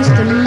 first and